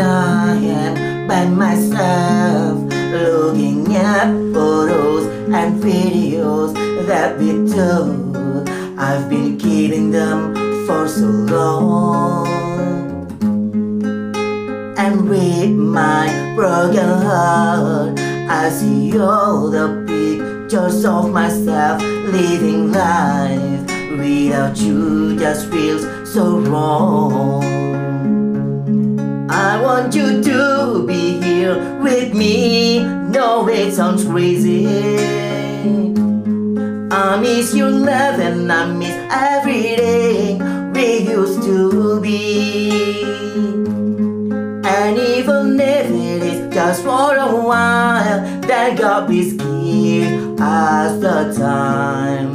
I am by myself Looking at photos and videos that we took. I've been keeping them for so long. And with my broken heart I see all the pictures of myself living life Without you just feels so wrong I want you to be here with me. No, it sounds crazy. I miss your love and I miss everything we used to be. And even if it is just for a while Then God please give us the time.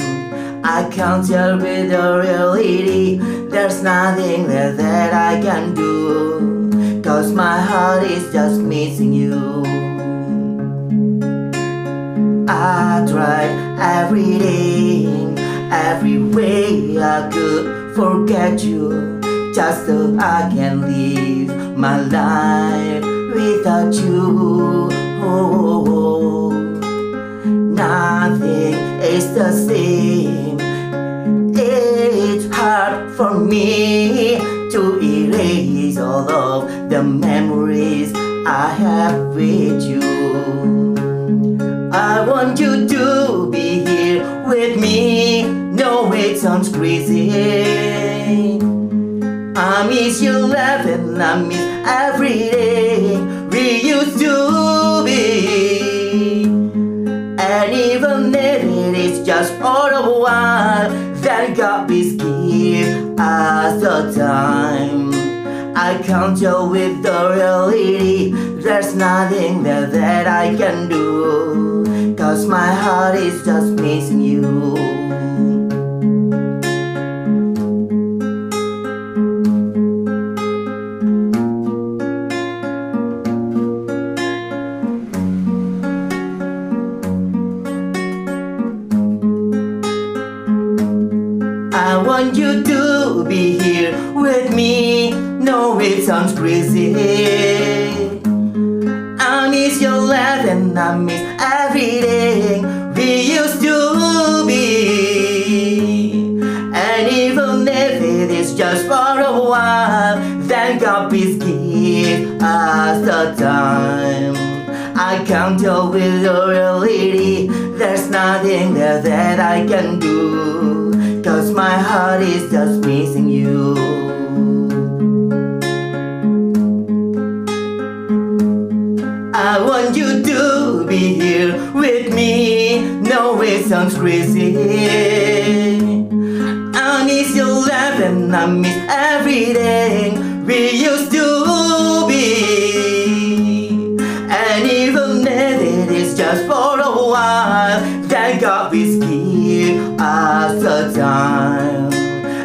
I can't tell with the reality There's nothing that, that I can do Cause my heart is just missing you. I tried everything Every way I could forget you Just so I can live my life without you. Oh, oh, oh. Nothing is the same. It's hard for me the memories I have with you. I want you to be here with me. No, it sounds crazy. I miss your love and I miss every day we used to be. And even if it is just for a while Then God please give us the time I can't deal with the reality. There's nothing there that I can do. Cause my heart is just missing you. I want you to be here with me. No, it sounds crazy. I miss your laugh and I miss everything we used to be. And even if it is just for a while, then God please give us the time. I can't deal with the reality. There's nothing there that I can do. Cause my heart is just missing you. I want you to be here with me. No, it sounds crazy. I miss your laugh and I miss everything we used to be. And even if it is just for a while, then God please give us the time.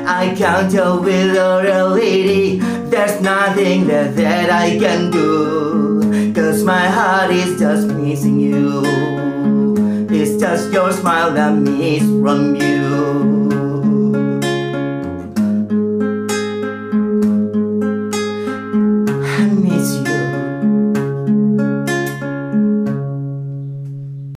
I can't deal with the reality. There's nothing that, that I can do. My heart is just missing you. It's just your smile that miss from you.